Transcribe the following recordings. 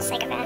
Psychopath.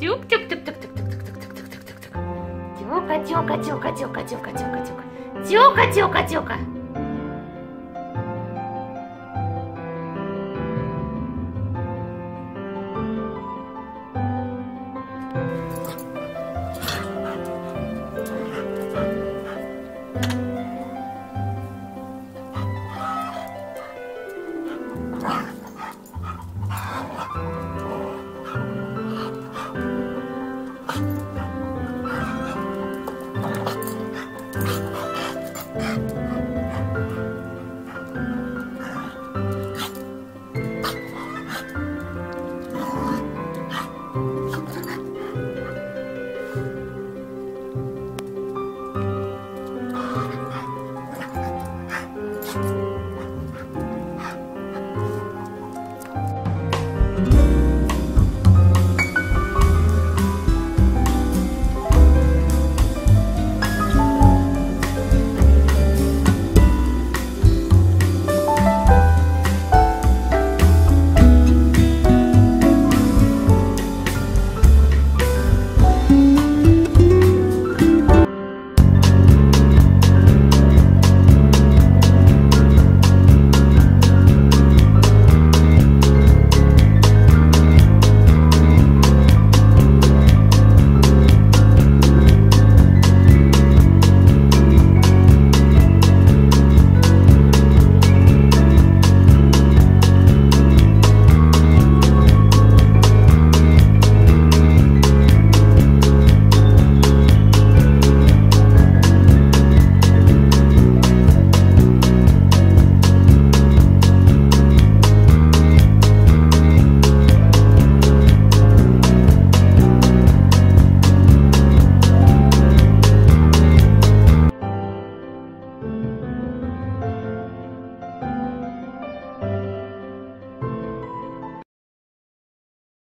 Тюка-тюка-тюка-тюка-тюка-тюка-тюка-тюка-тюка-тюка-тюка-тюка-тюка-тюка-тюка.